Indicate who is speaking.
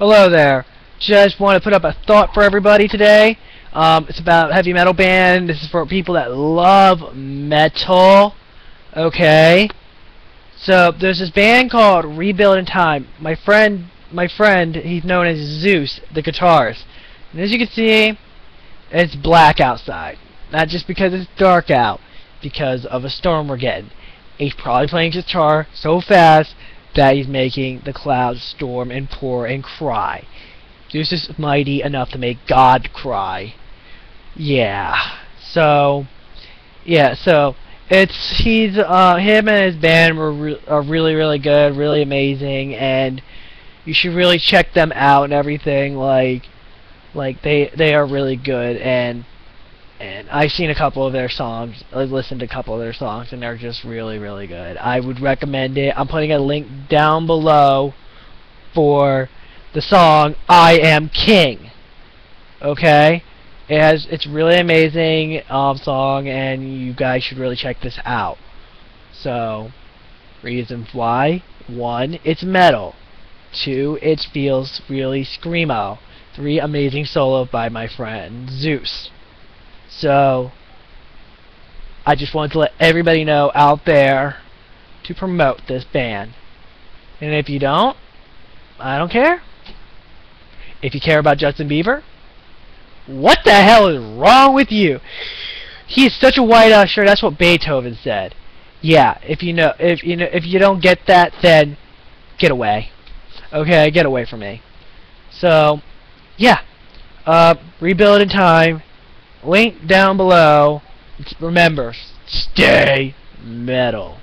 Speaker 1: Hello there. Just want to put up a thought for everybody today. Um, it's about heavy metal band. This is for people that love metal. Okay. So there's this band called Rebuilt in Time. My friend, my friend, he's known as Zeus, the guitarist. And as you can see, it's black outside. Not just because it's dark out, because of a storm we're getting. He's probably playing guitar so fast that he's making the clouds storm and pour and cry. Zeus is mighty enough to make God cry. Yeah. So, yeah. So it's he's uh him and his band were re are really really good, really amazing, and you should really check them out and everything. Like, like they they are really good and and I've seen a couple of their songs, I've listened to a couple of their songs, and they're just really, really good. I would recommend it. I'm putting a link down below for the song "I Am King." Okay, it has it's really amazing um, song, and you guys should really check this out. So, reasons why: one, it's metal. Two, it feels really screamo. Three, amazing solo by my friend Zeus. So, I just wanted to let everybody know out there to promote this band. And if you don't, I don't care. If you care about Justin Bieber, what the hell is wrong with you? He is such a white usher. That's what Beethoven said. Yeah, if you know, if you know, if you don't get that, then get away. Okay, get away from me. So, yeah, uh, rebuilt in time. Link down below. Remember, stay metal.